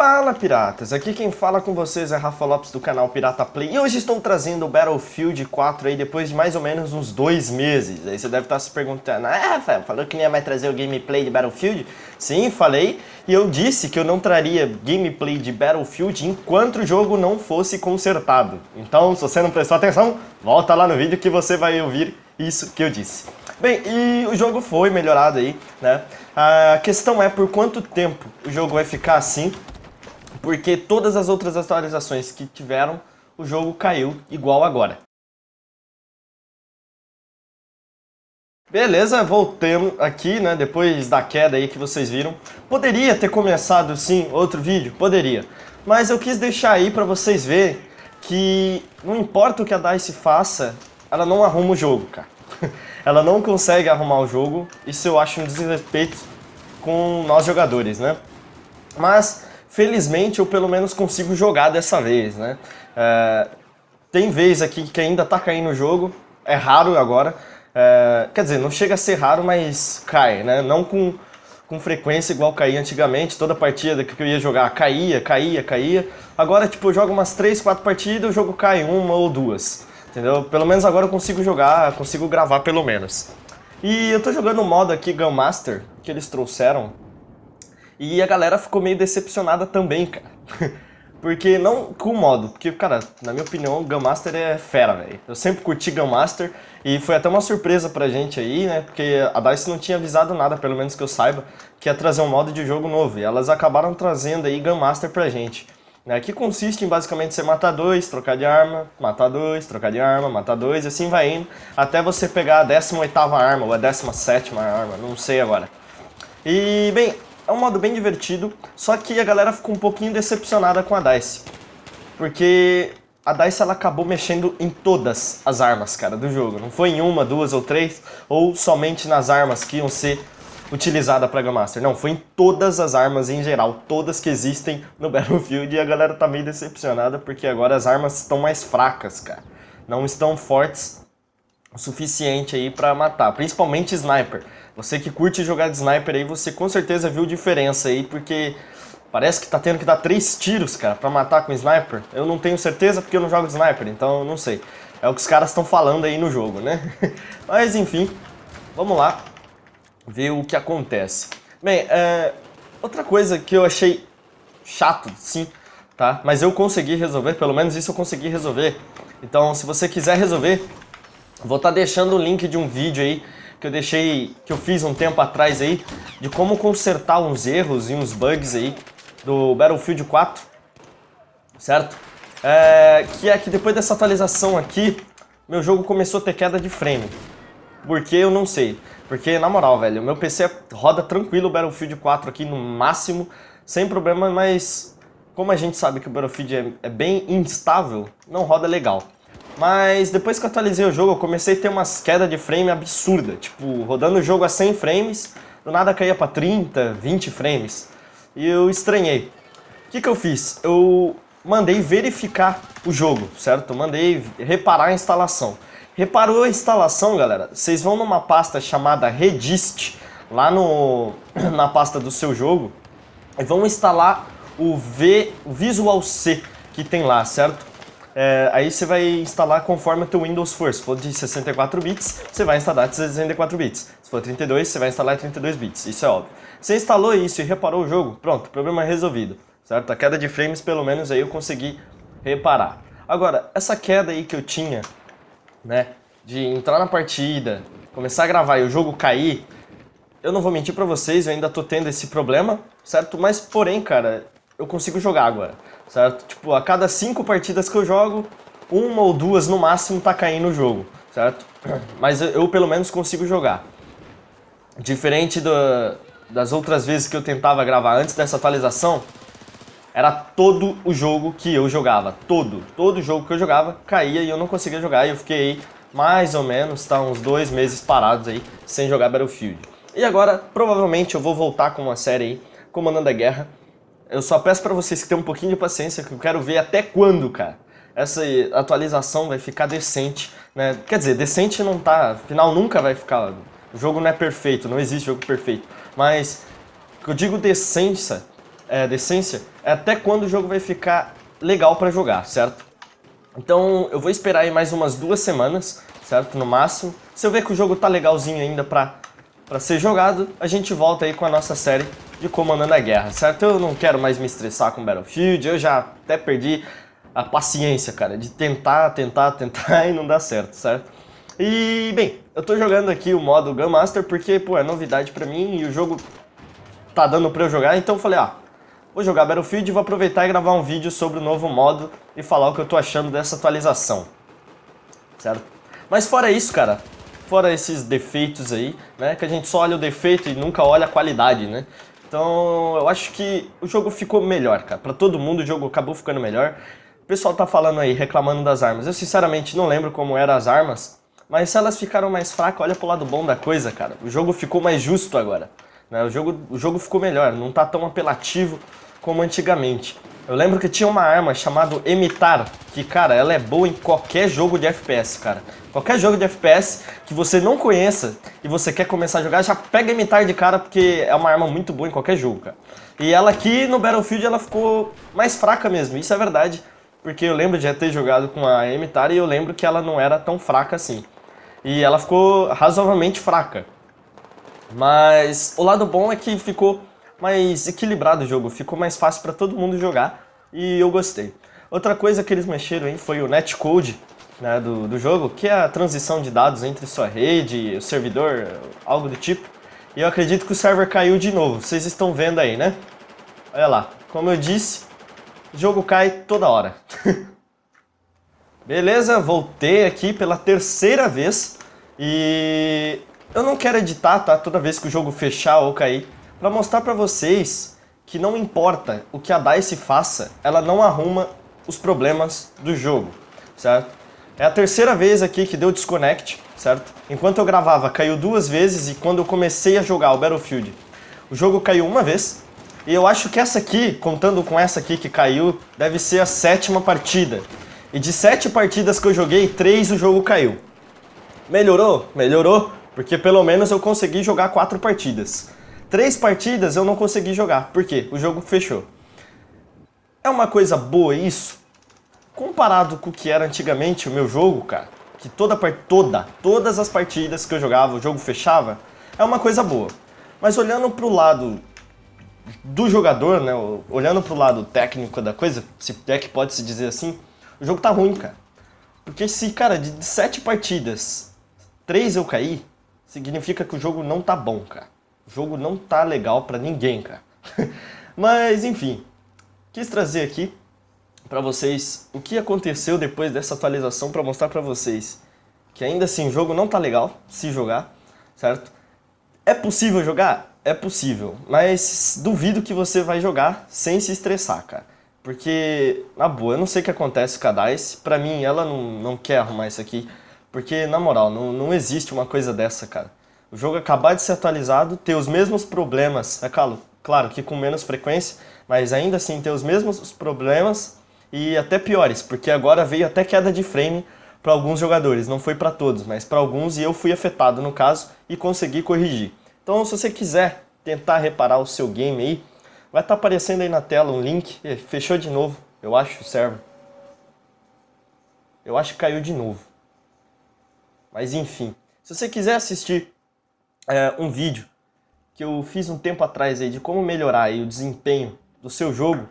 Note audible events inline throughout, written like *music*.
Fala piratas, aqui quem fala com vocês é Rafa Lopes do canal Pirata Play e hoje estou trazendo o Battlefield 4 aí depois de mais ou menos uns dois meses. Aí você deve estar se perguntando, ah Rafael, falou que não ia mais trazer o gameplay de Battlefield? Sim, falei e eu disse que eu não traria gameplay de Battlefield enquanto o jogo não fosse consertado. Então, se você não prestou atenção, volta lá no vídeo que você vai ouvir isso que eu disse. Bem, e o jogo foi melhorado aí, né? A questão é por quanto tempo o jogo vai ficar assim porque todas as outras atualizações que tiveram, o jogo caiu igual agora. Beleza, voltemos aqui, né, depois da queda aí que vocês viram. Poderia ter começado, sim, outro vídeo? Poderia. Mas eu quis deixar aí pra vocês verem que não importa o que a DICE faça, ela não arruma o jogo, cara. *laughs* ela não consegue arrumar o jogo, isso eu acho um desrespeito com nós jogadores, né? Mas Felizmente eu pelo menos consigo jogar dessa vez, né? É, tem vez aqui que ainda tá caindo o jogo, é raro agora. É, quer dizer, não chega a ser raro, mas cai, né? Não com, com frequência igual caía antigamente. Toda partida que eu ia jogar caía, caía, caía. Agora, tipo, eu jogo umas 3, 4 partidas, o jogo cai uma ou duas. Entendeu? Pelo menos agora eu consigo jogar, consigo gravar pelo menos. E eu tô jogando o modo aqui Gun Master, que eles trouxeram, e a galera ficou meio decepcionada também, cara. *laughs* Porque não com o modo, porque, cara, na minha opinião, o Gunmaster é fera, velho. Eu sempre curti Gunmaster e foi até uma surpresa pra gente aí, né? Porque a DICE não tinha avisado nada, pelo menos que eu saiba, que ia trazer um modo de jogo novo. E elas acabaram trazendo aí Gunmaster pra gente. Né, que consiste em basicamente você matar dois, trocar de arma, matar dois, trocar de arma, matar dois, e assim vai indo, até você pegar a 18 arma ou a 17 arma, não sei agora. E, bem, é um modo bem divertido, só que a galera ficou um pouquinho decepcionada com a DICE. Porque a DICE ela acabou mexendo em todas as armas, cara, do jogo. Não foi em uma, duas ou três, ou somente nas armas que iam ser utilizadas para Gunmaster. Não, foi em todas as armas em geral, todas que existem no *laughs* Battlefield, e a galera tá meio decepcionada porque agora as armas estão mais fracas, cara. Não estão fortes o suficiente aí para matar, principalmente sniper. Você que curte jogar de sniper aí, você com certeza viu diferença aí, porque parece que tá tendo que dar três tiros, cara, para matar com sniper. Eu não tenho certeza porque eu não jogo de sniper, então não sei. É o que os caras estão falando aí no jogo, né? *laughs* Mas enfim, vamos lá ver o que acontece. Bem, é, outra coisa que eu achei chato, sim, tá? Mas eu consegui resolver, pelo menos isso eu consegui resolver. Então, se você quiser resolver, Vou estar tá deixando o link de um vídeo aí que eu deixei, que eu fiz um tempo atrás aí, de como consertar uns erros e uns bugs aí do Battlefield 4, certo? É, que é que depois dessa atualização aqui, meu jogo começou a ter queda de frame. Por que eu não sei. Porque, na moral, velho, meu PC roda tranquilo o Battlefield 4 aqui no máximo, sem problema, mas como a gente sabe que o Battlefield é, é bem instável, não roda legal. Mas depois que eu atualizei o jogo, eu comecei a ter umas quedas de frame absurda. Tipo, rodando o jogo a 100 frames, do nada caía para 30, 20 frames. E eu estranhei. O que, que eu fiz? Eu mandei verificar o jogo, certo? Mandei reparar a instalação. Reparou a instalação, galera? Vocês vão numa pasta chamada Redist, lá no, *clears throat* na pasta do seu jogo, e vão instalar o, v, o Visual C que tem lá, certo? É, aí você vai instalar conforme o teu Windows for. Se for de 64 bits, você vai instalar de 64 bits. Se for 32, você vai instalar 32 bits. Isso é óbvio. Você instalou isso e reparou o jogo, pronto, problema resolvido. Certo? A queda de frames, pelo menos, aí eu consegui reparar. Agora, essa queda aí que eu tinha, né, de entrar na partida, começar a gravar e o jogo cair, eu não vou mentir pra vocês, eu ainda tô tendo esse problema, certo? Mas, porém, cara, eu consigo jogar agora certo? Tipo, a cada cinco partidas que eu jogo, uma ou duas no máximo tá caindo o jogo, certo? *clears throat* Mas eu, pelo menos consigo jogar. Diferente do, das outras vezes que eu tentava gravar antes dessa atualização, era todo o jogo que eu jogava, todo, todo jogo que eu jogava caía e eu não conseguia jogar e eu fiquei mais ou menos, tá, uns dois meses parados aí sem jogar Battlefield. E agora, provavelmente eu vou voltar com uma série aí, Comandando a Guerra, eu só peço para vocês que tenham um pouquinho de paciência, que eu quero ver até quando, cara, essa atualização vai ficar decente, né? Quer dizer, decente não tá, afinal nunca vai ficar. O jogo não é perfeito, não existe jogo perfeito. Mas o que eu digo decência é, decência é até quando o jogo vai ficar legal para jogar, certo? Então eu vou esperar aí mais umas duas semanas, certo? No máximo. Se eu ver que o jogo tá legalzinho ainda pra, pra ser jogado, a gente volta aí com a nossa série de Comandando a Guerra, certo? Eu não quero mais me estressar com Battlefield, eu já até perdi a paciência, cara, de tentar, tentar, *laughs* tentar e não dá certo, certo? E, bem, eu tô jogando aqui o modo Gun Master porque, pô, é novidade pra mim e o jogo tá dando pra eu jogar, então eu falei, ah, vou jogar Battlefield e vou aproveitar e gravar um vídeo sobre o novo modo e falar o que eu tô achando dessa atualização, certo? Mas fora isso, cara, fora esses defeitos aí, né, que a gente só olha o defeito e nunca olha a qualidade, né? Então, eu acho que o jogo ficou melhor, cara. Pra todo mundo o jogo acabou ficando melhor. O pessoal tá falando aí, reclamando das armas. Eu sinceramente não lembro como eram as armas, mas se elas ficaram mais fracas, olha pro lado bom da coisa, cara. O jogo ficou mais justo agora. Né? O, jogo, o jogo ficou melhor, não tá tão apelativo como antigamente. Eu lembro que tinha uma arma chamada Emitar, que, cara, ela é boa em qualquer jogo de FPS, cara. Qualquer jogo de FPS que você não conheça e você quer começar a jogar, já pega Emitar de cara, porque é uma arma muito boa em qualquer jogo, cara. E ela aqui no Battlefield, ela ficou mais fraca mesmo, isso é verdade. Porque eu lembro de já ter jogado com a Emitar e eu lembro que ela não era tão fraca assim. E ela ficou razoavelmente fraca. Mas o lado bom é que ficou mais equilibrado o jogo, ficou mais fácil para todo mundo jogar e eu gostei. Outra coisa que eles mexeram aí foi o netcode né, do, do jogo, que é a transição de dados entre sua rede, o servidor, algo do tipo. E eu acredito que o server caiu de novo, vocês estão vendo aí, né? Olha lá, como eu disse, o jogo cai toda hora. *laughs* Beleza, voltei aqui pela terceira vez e eu não quero editar, tá? Toda vez que o jogo fechar ou cair para mostrar para vocês que não importa o que a DICE faça, ela não arruma os problemas do jogo, certo? É a terceira vez aqui que deu disconnect, certo? Enquanto eu gravava, caiu duas vezes e quando eu comecei a jogar o Battlefield, o jogo caiu uma vez. E eu acho que essa aqui, contando com essa aqui que caiu, deve ser a sétima partida. E de sete partidas que eu joguei, três o jogo caiu. Melhorou? Melhorou, porque pelo menos eu consegui jogar quatro partidas. Três partidas eu não consegui jogar. Por quê? O jogo fechou. É uma coisa boa isso? Comparado com o que era antigamente o meu jogo, cara, que toda toda, todas as partidas que eu jogava, o jogo fechava, é uma coisa boa. Mas olhando pro lado do jogador, né, olhando pro lado técnico da coisa, se é que pode se dizer assim, o jogo tá ruim, cara. Porque se, cara, de sete partidas, três eu caí, significa que o jogo não tá bom, cara. O jogo não tá legal para ninguém, cara. *laughs* Mas enfim, quis trazer aqui para vocês o que aconteceu depois dessa atualização para mostrar para vocês que ainda assim o jogo não tá legal se jogar, certo? É possível jogar? É possível, mas duvido que você vai jogar sem se estressar, cara. Porque, na boa, eu não sei o que acontece com a DICE, pra mim ela não, não quer arrumar isso aqui, porque, na moral, não, não existe uma coisa dessa, cara o jogo acabar de ser atualizado, ter os mesmos problemas, é claro, claro que com menos frequência, mas ainda assim ter os mesmos problemas e até piores, porque agora veio até queda de frame para alguns jogadores, não foi para todos, mas para alguns e eu fui afetado no caso e consegui corrigir. Então se você quiser tentar reparar o seu game aí, vai estar tá aparecendo aí na tela um link, fechou de novo, eu acho o server. Eu acho que caiu de novo. Mas enfim, se você quiser assistir é, um vídeo que eu fiz um tempo atrás aí de como melhorar aí o desempenho do seu jogo,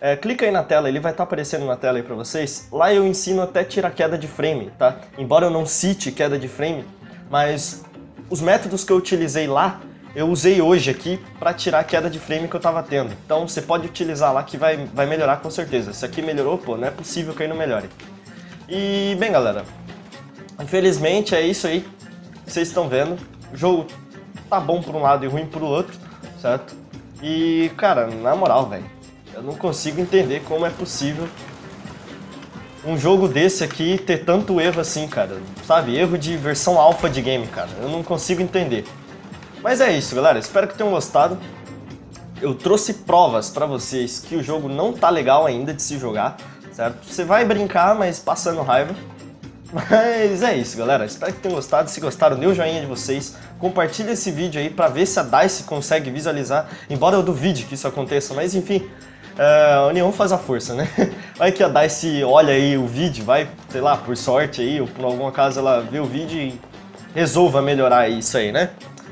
é, clica aí na tela, ele vai estar tá aparecendo na tela aí para vocês. Lá eu ensino até tirar queda de frame, tá? Embora eu não cite queda de frame, mas os métodos que eu utilizei lá, eu usei hoje aqui para tirar a queda de frame que eu estava tendo. Então você pode utilizar lá que vai, vai melhorar com certeza. Se aqui melhorou, pô, não é possível que aí não melhore. E, bem galera, infelizmente é isso aí. Vocês estão vendo, o jogo tá bom por um lado e ruim por outro, certo? E, cara, na moral, velho, eu não consigo entender como é possível um jogo desse aqui ter tanto erro assim, cara. Sabe? Erro de versão alfa de game, cara. Eu não consigo entender. Mas é isso, galera. Espero que tenham gostado. Eu trouxe provas para vocês que o jogo não tá legal ainda de se jogar, certo? Você vai brincar, mas passando raiva. Mas é isso, galera. Espero que tenham gostado. Se gostaram, dê o joinha de vocês. Compartilha esse vídeo aí pra ver se a DICE consegue visualizar. Embora eu duvide que isso aconteça, mas enfim. Uh, a união faz a força, né? *laughs* Vai que a DICE olha aí o vídeo, vai, sei lá, por sorte aí, ou por algum acaso ela vê o vídeo e resolva melhorar isso aí, né?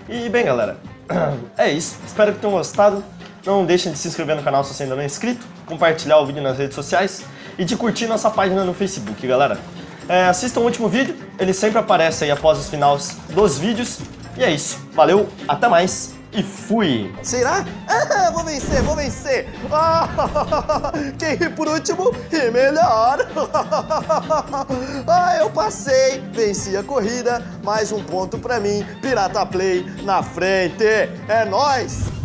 E bem, galera, *clears throat* é isso. Espero que tenham gostado. Não deixem de se inscrever no canal se você ainda não é inscrito, compartilhar o vídeo nas redes sociais e de curtir nossa página no Facebook, galera. É, assistam o último vídeo, ele sempre aparece aí após os finais dos vídeos. E é isso. Valeu, até mais e fui! Será? *laughs* Ah, vou vencer, vou vencer! Ah, *laughs* quem ri por último, ri melhor! *laughs* Ah, eu passei, venci a corrida, mais um ponto pra mim, Pirata Play na frente! É nóis!